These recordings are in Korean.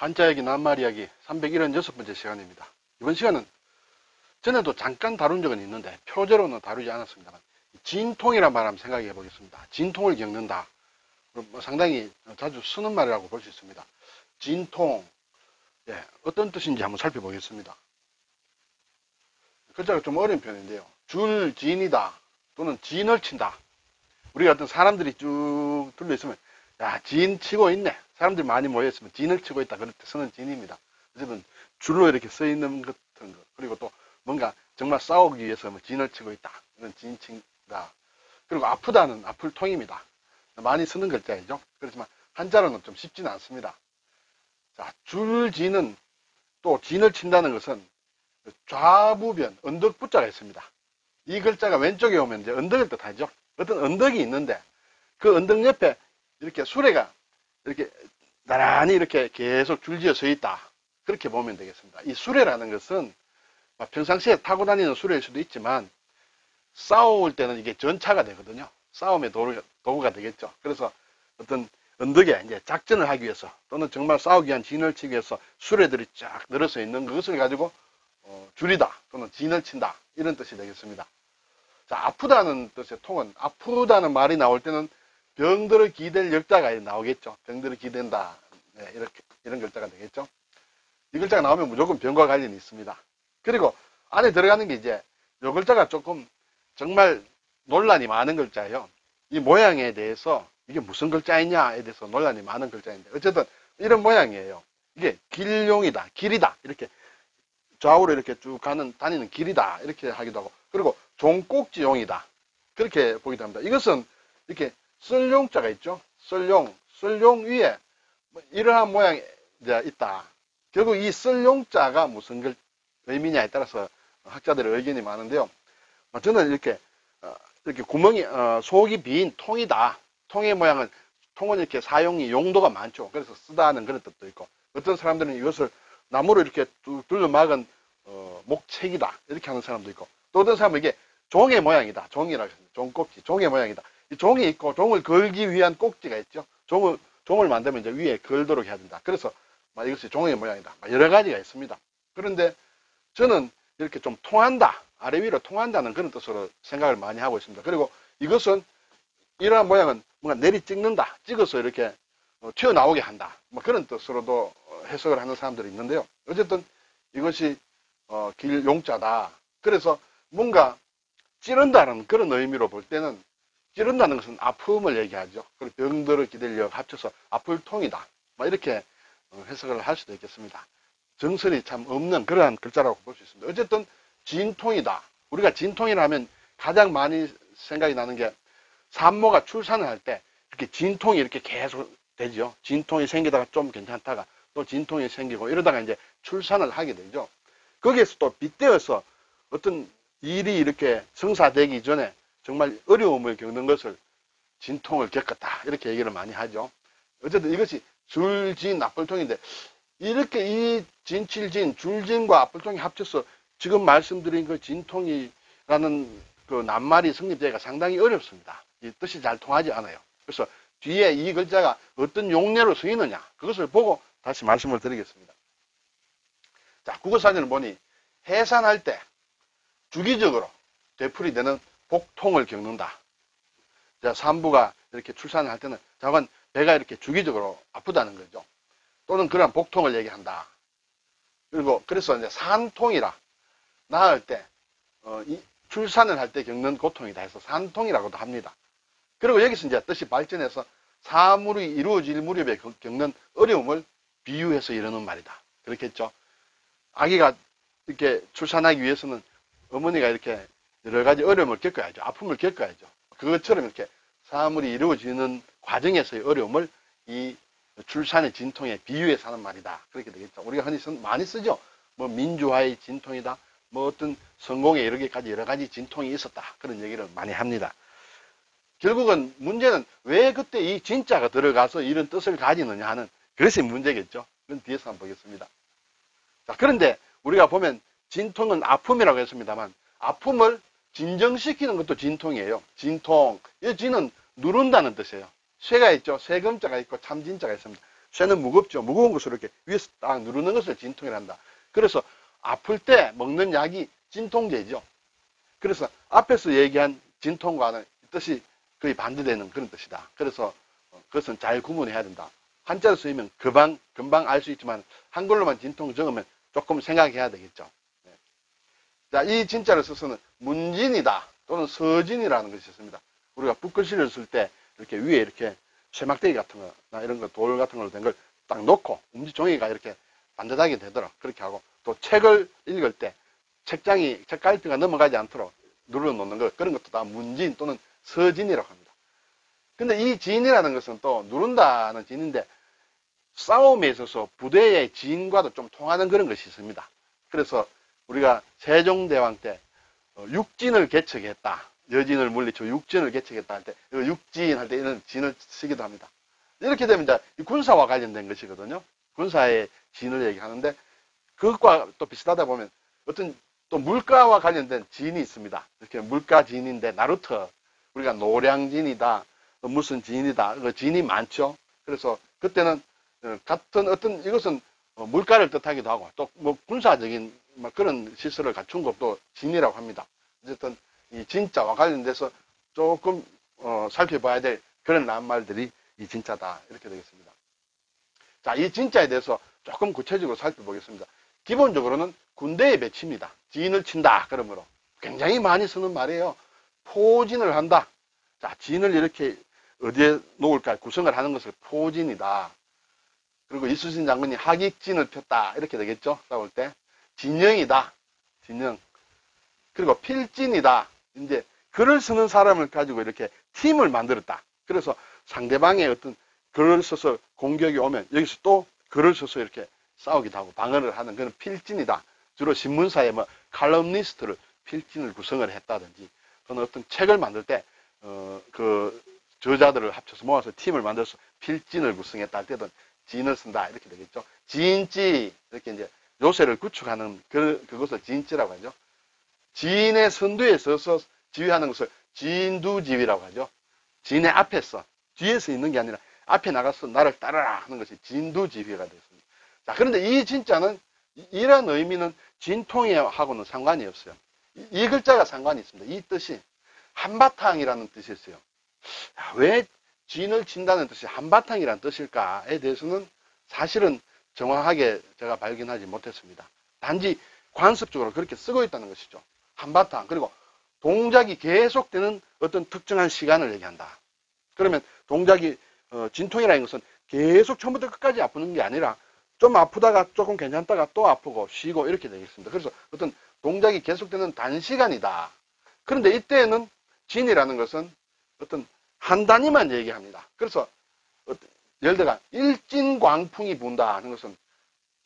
한자이기 낱말 이야기 376번째 시간입니다. 이번 시간은 전에도 잠깐 다룬 적은 있는데 표제로는 다루지 않았습니다만 진통이란 말 한번 생각해 보겠습니다. 진통을 겪는다. 뭐 상당히 자주 쓰는 말이라고 볼 수 있습니다. 진통 예, 어떤 뜻인지 한번 살펴보겠습니다. 글자가 좀 어려운 편인데요. 줄 진이다 또는 진을 친다. 우리가 어떤 사람들이 쭉 둘러 있으면 야, 진 치고 있네. 사람들이 많이 모여있으면 진을 치고 있다. 때 쓰는 진입니다. 어쨌든 줄로 이렇게 써 있는 것 같은 거. 그리고 또 뭔가 정말 싸우기 위해서 뭐 진을 치고 있다. 이런 진 친다. 그리고 아프다는 아플 통입니다. 많이 쓰는 글자이죠. 그렇지만 한자로는 좀 쉽지는 않습니다. 자, 줄진은 또 진을 친다는 것은 좌부변, 언덕 부자가 있습니다. 이 글자가 왼쪽에 오면 이제 언덕을 뜻하죠. 어떤 언덕이 있는데 그 언덕 옆에 이렇게 수레가 이렇게 나란히 이렇게 계속 줄지어 서 있다. 그렇게 보면 되겠습니다. 이 수레라는 것은 평상시에 타고 다니는 수레일 수도 있지만 싸울 때는 이게 전차가 되거든요. 싸움의 도구, 도구가 되겠죠. 그래서 어떤 언덕에 이제 작전을 하기 위해서 또는 정말 싸우기 위한 진을 치기 위해서 수레들이 쫙 늘어서 있는 그것을 가지고 어, 줄이다 또는 진을 친다 이런 뜻이 되겠습니다. 자 아프다는 뜻의 통은 아프다는 말이 나올 때는 병들을 기댈 역자가 나오겠죠. 병들을 기댄다. 네, 이렇게, 이런 글자가 되겠죠. 이 글자가 나오면 무조건 병과 관련이 있습니다. 그리고 안에 들어가는 게 이제 이 글자가 조금 정말 논란이 많은 글자예요. 이 모양에 대해서 이게 무슨 글자이냐에 대해서 논란이 많은 글자인데 어쨌든 이런 모양이에요. 이게 길용이다, 길이다 이렇게 좌우로 이렇게 쭉 가는 다니는 길이다 이렇게 하기도 하고 그리고 종꼭지용이다 그렇게 보기도 합니다. 이것은 이렇게 썰용자가 있죠. 썰용, 썰용 위에 뭐 이러한 모양이 있다. 결국 이 썰용자가 무슨 글, 의미냐에 따라서 학자들의 의견이 많은데요. 뭐 저는 이렇게 어, 이렇게 구멍이 어, 속이 빈 통이다. 통의 모양은 통은 이렇게 사용이 용도가 많죠. 그래서 쓰다는 그런 뜻도 있고 어떤 사람들은 이것을 나무로 이렇게 둘러 막은 어, 목책이다 이렇게 하는 사람도 있고 또 어떤 사람은 이게 종의 모양이다. 종이라고 했습니다. 종꼭지, 종의 모양이다. 종이 있고 종을 걸기 위한 꼭지가 있죠. 종을 종을 만들면 이제 위에 걸도록 해야 된다. 그래서 이것이 종의 모양이다. 여러 가지가 있습니다. 그런데 저는 이렇게 좀 통한다. 아래 위로 통한다는 그런 뜻으로 생각을 많이 하고 있습니다. 그리고 이것은 이러한 모양은 뭔가 내리 찍는다. 찍어서 이렇게 어, 튀어나오게 한다. 뭐 그런 뜻으로도 해석을 하는 사람들이 있는데요. 어쨌든 이것이 어, 길용자다. 그래서 뭔가 찌른다는 그런 의미로 볼 때는 찌른다는 것은 아픔을 얘기하죠. 그리고 병들을 기다려 합쳐서 아플 통이다. 뭐 이렇게 어, 해석을 할 수도 있겠습니다. 정설이 참 없는 그러한 글자라고 볼 수 있습니다. 어쨌든 진통이다. 우리가 진통이라면 가장 많이 생각이 나는 게 산모가 출산을 할 때 이렇게 진통이 이렇게 계속 되죠. 진통이 생기다가 좀 괜찮다가 또 진통이 생기고 이러다가 이제 출산을 하게 되죠. 거기에서 또 빗대어서 어떤 일이 이렇게 성사되기 전에 정말 어려움을 겪는 것을 진통을 겪었다. 이렇게 얘기를 많이 하죠. 어쨌든 이것이 줄진, 앞불통인데 이렇게 이 진칠진, 줄진과 앞불통이 합쳐서 지금 말씀드린 그 진통이라는 그 낱말이 성립되기가 상당히 어렵습니다. 이 뜻이 잘 통하지 않아요. 그래서 뒤에 이 글자가 어떤 용례로 쓰이느냐 그것을 보고 다시 말씀을 드리겠습니다. 자, 국어사전을 보니 해산할 때 주기적으로 되풀이되는 복통을 겪는다. 자, 산부가 이렇게 출산을 할 때는 자관 배가 이렇게 주기적으로 아프다는 거죠. 또는 그런 복통을 얘기한다. 그리고 그래서 이제 산통이라 낳을 때 어, 출산을 할 때 겪는 고통이다 해서 산통이라고도 합니다. 그리고 여기서 이제 뜻이 발전해서 사물이 이루어질 무렵에 겪는 어려움을 비유해서 이러는 말이다. 그렇겠죠. 아기가 이렇게 출산하기 위해서는 어머니가 이렇게 여러 가지 어려움을 겪어야죠. 아픔을 겪어야죠. 그것처럼 이렇게 사물이 이루어지는 과정에서의 어려움을 이 출산의 진통에 비유해서 하는 말이다. 그렇게 되겠죠. 우리가 흔히 쓰, 많이 쓰죠. 뭐 민주화의 진통이다. 뭐 어떤 성공에 이르기까지 여러 가지 진통이 있었다. 그런 얘기를 많이 합니다. 결국은 문제는 왜 그때 이 진짜가 들어가서 이런 뜻을 가지느냐 하는 그것이 문제겠죠. 그건 뒤에서 한번 보겠습니다. 자, 그런데 우리가 보면 진통은 아픔이라고 했습니다만 아픔을 진정시키는 것도 진통이에요. 진통. 이 진은 누른다는 뜻이에요. 쇠가 있죠. 세금자가 있고 참진자가 있습니다. 쇠는 무겁죠. 무거운 것을 이렇게 위에서 딱 누르는 것을 진통이라 한다. 그래서 아플 때 먹는 약이 진통제죠. 그래서 앞에서 얘기한 진통과는 뜻이 거의 반대되는 그런 뜻이다. 그래서 그것은 잘 구분해야 된다. 한자로 쓰이면 금방, 금방 알 수 있지만 한글로만 진통 적으면 조금 생각해야 되겠죠. 네. 자, 이 진짜를 써서는 문진이다 또는 서진이라는 것이 있습니다. 우리가 붓글씨를 쓸 때 이렇게 위에 이렇게 쇠막대기 같은 거나 이런 거 돌 같은 걸로 된 걸 딱 놓고 움지 종이가 이렇게 반듯하게 되도록 그렇게 하고 또 책을 읽을 때 책장이 책갈피가 넘어가지 않도록 눌러 놓는 것 그런 것도 다 문진 또는 서진이라고 합니다. 근데 이 진이라는 것은 또 누른다는 진인데 싸움에 있어서 부대의 진과도 좀 통하는 그런 것이 있습니다. 그래서 우리가 세종대왕 때 어, 육진을 개척했다. 여진을 물리쳐 육진을 개척했다 할 때, 육진 할 때 이런 진을 쓰기도 합니다. 이렇게 되면 이제 군사와 관련된 것이거든요. 군사의 진을 얘기하는데, 그것과 또 비슷하다 보면 어떤 또 물가와 관련된 진이 있습니다. 이렇게 물가 진인데, 나루터, 우리가 노량진이다, 무슨 진이다, 그 진이 많죠. 그래서 그때는 어, 같은 어떤 이것은 어, 물가를 뜻하기도 하고 또 뭐 군사적인 그런 시설을 갖춘 것도 진이라고 합니다. 어쨌든 이 진짜와 관련돼서 조금 어, 살펴봐야 될 그런 낱말들이 이 진짜다 이렇게 되겠습니다. 자, 이 진짜에 대해서 조금 구체적으로 살펴보겠습니다. 기본적으로는 군대의 배치입니다. 진을 친다 그러므로 굉장히 많이 쓰는 말이에요. 포진을 한다. 자, 진을 이렇게 어디에 놓을까 구성을 하는 것을 포진이다. 그리고 이수신 장군이 하객진을 폈다 이렇게 되겠죠. 싸울 때 진영이다. 진영. 그리고 필진이다. 이제 글을 쓰는 사람을 가지고 이렇게 팀을 만들었다. 그래서 상대방의 어떤 글을 써서 공격이 오면 여기서 또 글을 써서 이렇게 싸우기도 하고 방어를 하는 그런 필진이다. 주로 신문사에 뭐 칼럼니스트를 필진을 구성을 했다든지 또는 어떤 책을 만들 때, 어, 그 저자들을 합쳐서 모아서 팀을 만들어서 필진을 구성했다 할 때도 진을 쓴다. 이렇게 되겠죠. 진지, 이렇게 이제 요새를 구축하는 그, 그것을 진지라고 하죠. 지인의 선두에 서서 지휘하는 것을 진두지휘라고 하죠. 지인의 앞에서, 뒤에서 있는 게 아니라 앞에 나가서 나를 따르라 하는 것이 진두지휘가 되습니다. 자, 그런데 이 진짜는 이런 의미는 진통하고는 상관이 없어요. 이 글자가 상관이 있습니다. 이 뜻이 한바탕이라는 뜻이 있어요. 왜 진을 친다는 뜻이 한바탕이라는 뜻일까에 대해서는 사실은 정확하게 제가 발견하지 못했습니다. 단지 관습적으로 그렇게 쓰고 있다는 것이죠. 한바탕. 그리고 동작이 계속되는 어떤 특정한 시간을 얘기한다. 그러면 동작이 어, 진통이라는 것은 계속 처음부터 끝까지 아프는 게 아니라 좀 아프다가 조금 괜찮다가 또 아프고 쉬고 이렇게 되겠습니다. 그래서 어떤 동작이 계속되는 단시간이다. 그런데 이때에는 진이라는 것은 어떤 한 단위만 얘기합니다. 그래서 예를 들어 일진광풍이 분다 하는 것은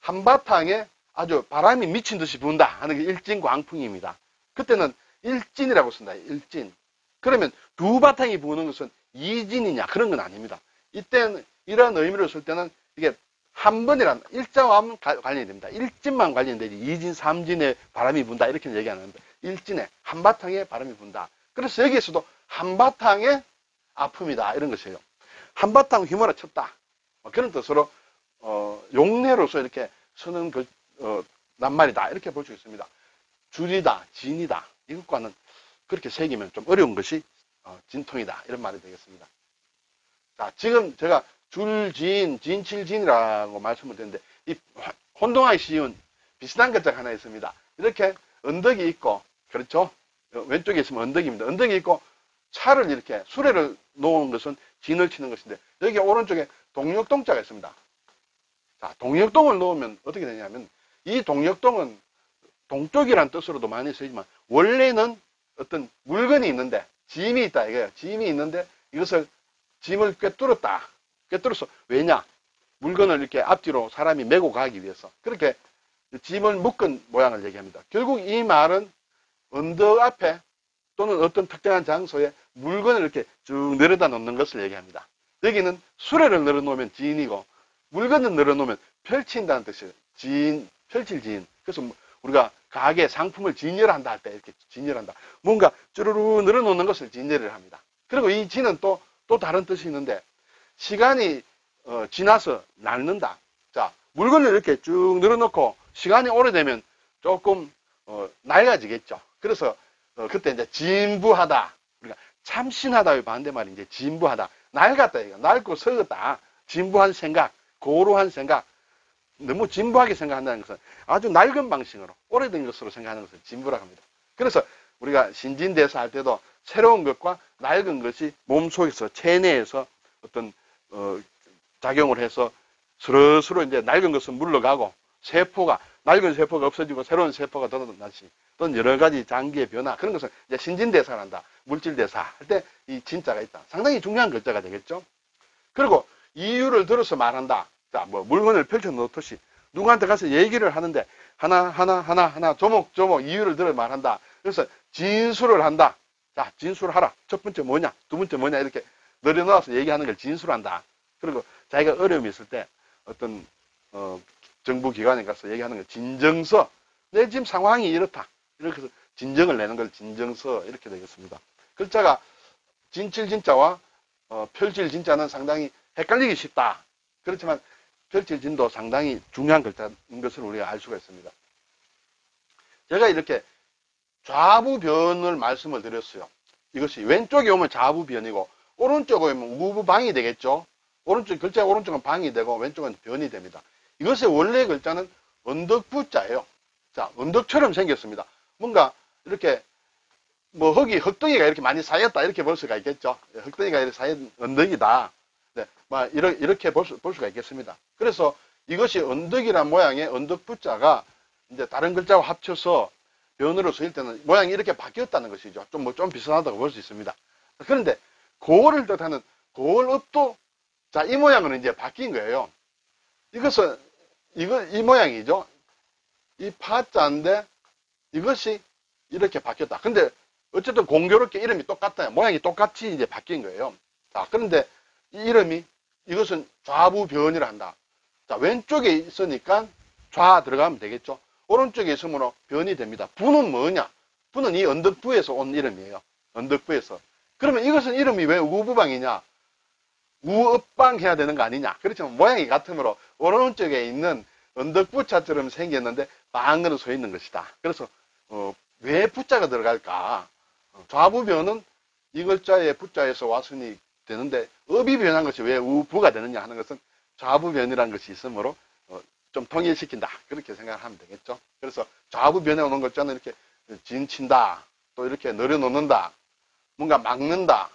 한바탕에 아주 바람이 미친 듯이 분다 하는 게 일진광풍입니다. 그때는 일진이라고 쓴다. 일진. 그러면 두 바탕이 부는 것은 이진이냐 그런 건 아닙니다. 이때는 이런 의미로 쓸 때는 이게 한 번이란 일자와 관련이 됩니다. 일진만 관련되지 이진, 삼진에 바람이 분다 이렇게 얘기하는데 일진에 한바탕에 바람이 분다. 그래서 여기에서도 한바탕에 아픔이다 이런 것이에요. 한바탕 휘몰아 쳤다. 뭐 그런 뜻으로 어, 용례로서 이렇게 쓰는 그, 어, 낱말이다 이렇게 볼 수 있습니다. 줄이다, 진이다. 이것과는 그렇게 새기면 좀 어려운 것이 어, 진통이다. 이런 말이 되겠습니다. 자, 지금 제가 줄진, 진칠진이라고 말씀을 드렸는데, 이 혼동하기 쉬운 비슷한 것들 하나 있습니다. 이렇게 언덕이 있고, 그렇죠? 어, 왼쪽에 있으면 언덕입니다. 언덕이 있고, 차를 이렇게, 수레를 놓은 것은 진을 치는 것인데, 여기 오른쪽에 동력동자가 있습니다. 자, 동력동을 놓으면 어떻게 되냐면, 이 동력동은 동쪽이란 뜻으로도 많이 쓰이지만 원래는 어떤 물건이 있는데 짐이 있다 이거예요. 짐이 있는데 이것을 짐을 꿰뚫었다. 꿰뚫어서 왜냐? 물건을 이렇게 앞뒤로 사람이 메고 가기 위해서 그렇게 짐을 묶은 모양을 얘기합니다. 결국 이 말은 언덕 앞에 또는 어떤 특정한 장소에 물건을 이렇게 쭉 내려다 놓는 것을 얘기합니다. 여기는 수레를 내려놓으면 지인이고 물건을 내려놓으면 펼친다는 뜻이에요. 지인, 펼칠 지인. 그래서 우리가 가게 상품을 진열한다 할 때 이렇게 진열한다. 뭔가 쭈르르 늘어놓는 것을 진열을 합니다. 그리고 이 진은 또, 또 다른 뜻이 있는데 시간이 어, 지나서 낡는다. 자, 물건을 이렇게 쭉 늘어놓고 시간이 오래되면 조금 어, 낡아지겠죠. 그래서 어, 그때 이제 진부하다. 우리가 참신하다의 반대말이 이제 진부하다. 낡았다 이거. 낡고 썩었다. 진부한 생각, 고루한 생각. 너무 진부하게 생각한다는 것은 아주 낡은 방식으로 오래된 것으로 생각하는 것을 진부라고 합니다. 그래서 우리가 신진대사 할 때도 새로운 것과 낡은 것이 몸속에서 체내에서 어떤 어, 작용을 해서 스르스르 이제 낡은 것은 물러가고 세포가 낡은 세포가 없어지고 새로운 세포가 돋아나시 또는 여러 가지 장기의 변화 그런 것은 이제 신진대사란다. 물질대사 할 때 이 진짜가 있다. 상당히 중요한 글자가 되겠죠? 그리고 이유를 들어서 말한다. 자 뭐 물건을 펼쳐 놓듯이 누구한테 가서 얘기를 하는데 하나 하나 하나 하나 조목조목 이유를 들어 말한다. 그래서 진술을 한다. 자 진술을 하라. 첫 번째 뭐냐? 두 번째 뭐냐? 이렇게 내려놓아서 얘기하는 걸 진술한다. 그리고 자기가 어려움이 있을 때 어떤 어, 정부 기관에 가서 얘기하는 거 진정서. 내 지금 상황이 이렇다. 이렇게 해서 진정을 내는 걸 진정서 이렇게 되겠습니다. 글자가 진칠 진자와 어, 펼칠 진자는 상당히 헷갈리기 쉽다. 그렇지만 펼칠 진도 상당히 중요한 글자인 것을 우리가 알 수가 있습니다. 제가 이렇게 좌부변을 말씀을 드렸어요. 이것이 왼쪽에 오면 좌부변이고 오른쪽에 오면 우부방이 되겠죠? 오른쪽 글자 오른쪽은 방이 되고 왼쪽은 변이 됩니다. 이것의 원래 글자는 언덕부자예요. 자, 언덕처럼 생겼습니다. 뭔가 이렇게 뭐 흙이 흙덩이가 이렇게 많이 쌓였다 이렇게 볼 수가 있겠죠. 흙덩이가 이렇게 쌓인 언덕이다. 네, 뭐 이렇게 볼, 수, 볼 수가 있겠습니다. 그래서 이것이 언덕이란 모양의 언덕부자가 이제 다른 글자와 합쳐서 변으로 쓰일 때는 모양이 이렇게 바뀌었다는 것이죠. 좀 뭐 좀 비슷하다고 볼 수 있습니다. 그런데 고을을 뜻하는 고을읍도 자, 이 모양은 이제 바뀐 거예요. 이것은, 이거, 이 모양이죠. 이 파자인데 이것이 이렇게 바뀌었다. 근데 어쨌든 공교롭게 이름이 똑같아요. 모양이 똑같이 이제 바뀐 거예요. 자, 그런데 이 이름이 이것은 좌부 변이라 한다. 자, 왼쪽에 있으니까 좌 들어가면 되겠죠. 오른쪽에 있으므로 변이 됩니다. 부는 뭐냐? 부는 이 언덕부에서 온 이름이에요. 언덕부에서. 그러면 이것은 이름이 왜 우부방이냐? 우읍방 해야 되는 거 아니냐. 그렇지만 모양이 같으므로 오른쪽에 있는 언덕부자처럼 생겼는데 방으로 서 있는 것이다. 그래서 어, 왜 부자가 들어갈까? 어, 좌부변은 이 글자의 부자에서 와순이 되는데 업이 변한 것이 왜 우부가 되느냐 하는 것은 좌부변이라는 것이 있으므로 어, 좀 통일시킨다. 그렇게 생각하면 되겠죠. 그래서 좌부변에 오는 글자는 이렇게 진친다. 또 이렇게 내려놓는다. 뭔가 막는다.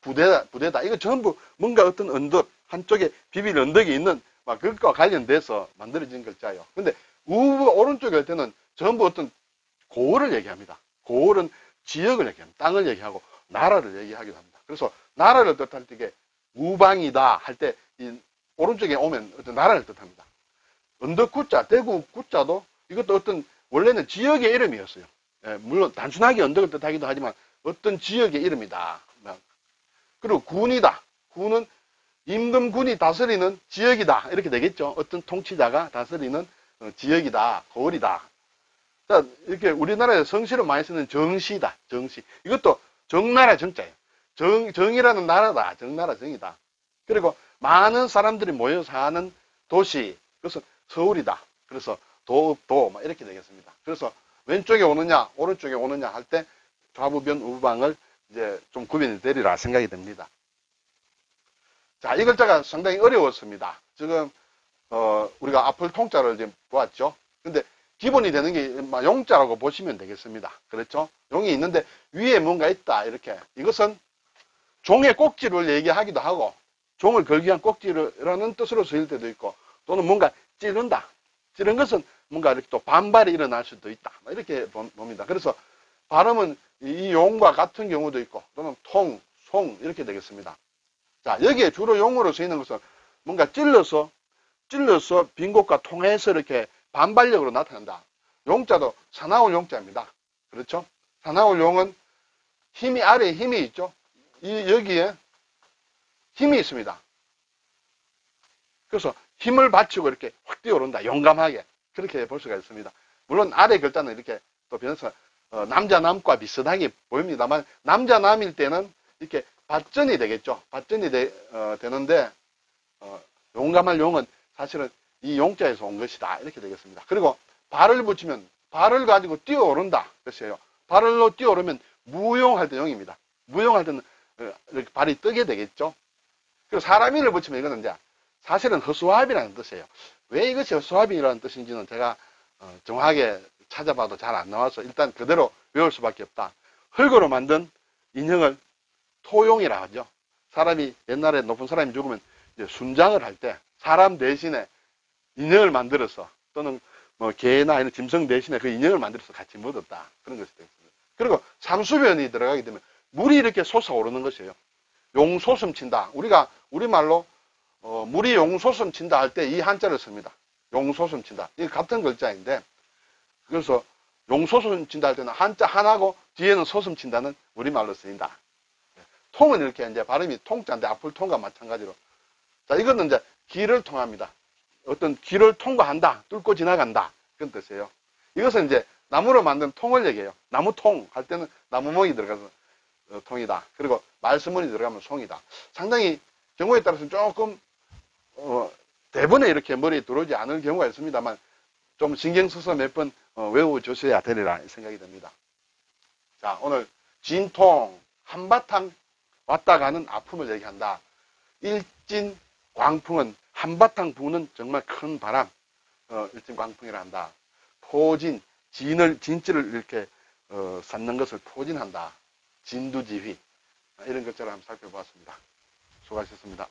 부대다, 부대다. 이거 전부 뭔가 어떤 언덕, 한쪽에 비빌 언덕이 있는 막 그것과 관련돼서 만들어진 글자예요. 근데 우 오른쪽에 할 때는 전부 어떤 고을을 얘기합니다. 고을은 지역을 얘기합니다. 땅을 얘기하고 나라를 얘기하기도 합니다. 그래서 나라를 뜻할 때 이게 우방이다 할 때 이 오른쪽에 오면 어떤 나라를 뜻합니다. 언덕 구자, 대구 구자도 이것도 어떤 원래는 지역의 이름이었어요. 예, 물론 단순하게 언덕을 뜻하기도 하지만 어떤 지역의 이름이다. 그리고 군이다. 군은 임금군이 다스리는 지역이다. 이렇게 되겠죠. 어떤 통치자가 다스리는 어, 지역이다. 거울이다. 자, 이렇게 우리나라에 성시로 많이 쓰는 정시다. 정시. 이것도 정나라 정자예요. 정, 정이라는 나라다. 정나라 정이다. 그리고 많은 사람들이 모여 사는 도시. 그래서 서울이다. 그래서 도, 도, 이렇게 되겠습니다. 그래서 왼쪽에 오느냐, 오른쪽에 오느냐 할 때 좌부변 우방을 이제 좀 구분이 되리라 생각이 됩니다. 자, 이 글자가 상당히 어려웠습니다. 지금, 어, 우리가 앞을 통자를 지금 보았죠. 근데 기본이 되는 게 용자라고 보시면 되겠습니다. 그렇죠? 용이 있는데 위에 뭔가 있다. 이렇게. 이것은 종의 꼭지를 얘기하기도 하고 종을 걸기 위한 꼭지라는 뜻으로 쓰일 때도 있고 또는 뭔가 찌른다. 찌른 것은 뭔가 이렇게 또 반발이 일어날 수도 있다. 이렇게 봅니다. 그래서 발음은 이 용과 같은 경우도 있고 또는 통, 송 이렇게 되겠습니다. 자 여기에 주로 용어로 쓰이는 것은 뭔가 찔러서 찔러서 빈 곳과 통해서 이렇게 반발력으로 나타난다. 용자도 사나울 용자입니다. 그렇죠? 사나울 용은 힘이 아래에 힘이 있죠. 이 여기에 힘이 있습니다. 그래서 힘을 받치고 이렇게 확 뛰어오른다. 용감하게. 그렇게 볼 수가 있습니다. 물론 아래 글자는 이렇게 또 변해서 어, 남자 남과 비슷하게 보입니다만 남자 남일 때는 이렇게 발전이 되겠죠. 발전이 되, 어, 되는데 어, 용감할 용은 사실은 이 용자에서 온 것이다. 이렇게 되겠습니다. 그리고 발을 붙이면 발을 가지고 뛰어오른다. 그랬어요. 발로 뛰어오르면 무용할 때 용입니다. 무용할 때는 어, 이렇게 발이 뜨게 되겠죠. 그리고 사람이를 붙이면 이거는 이제 사실은 허수아비라는 뜻이에요. 왜 이것이 허수아비라는 뜻인지는 제가 어, 정확하게 찾아봐도 잘 안 나와서 일단 그대로 외울 수밖에 없다. 흙으로 만든 인형을 토용이라 하죠. 사람이 옛날에 높은 사람이 죽으면 순장을 할 때 사람 대신에 인형을 만들어서 또는 뭐 개나 이런 짐승 대신에 그 인형을 만들어서 같이 묻었다. 그런 것이 되겠습니다. 그리고 삼수변이 들어가게 되면 물이 이렇게 솟아오르는 것이에요. 용솟음 친다. 우리가 우리말로 어, 물이 용솟음 친다 할 때 이 한자를 씁니다. 용솟음 친다. 이게 같은 글자인데 그래서 용솟음 친다 할 때는 한자 하나고 뒤에는 솟음 친다는 우리말로 쓰인다. 통은 이렇게 이제 발음이 통자인데 앞을 통과 마찬가지로. 자, 이거는 이제 길을 통합니다. 어떤 길을 통과한다, 뚫고 지나간다. 그런 뜻이에요. 이것은 이제 나무로 만든 통을 얘기해요. 나무통 할 때는 나무목이 들어가서 어, 통이다. 그리고 말씀문이 들어가면 송이다. 상당히 경우에 따라서는 조금 어, 대본에 이렇게 머리에 들어오지 않을 경우가 있습니다만 좀 신경 써서 몇번 어, 외워주셔야 되리라 생각이 듭니다. 자, 오늘 진통, 한바탕 왔다 가는 아픔을 얘기한다. 일진 광풍은 한바탕 부는 정말 큰 바람, 어, 일진 광풍이라 한다. 포진, 진을, 진지를 이렇게, 어, 쌓는 것을 포진한다. 진두지휘. 이런 것처럼 한번 살펴보았습니다. 수고하셨습니다.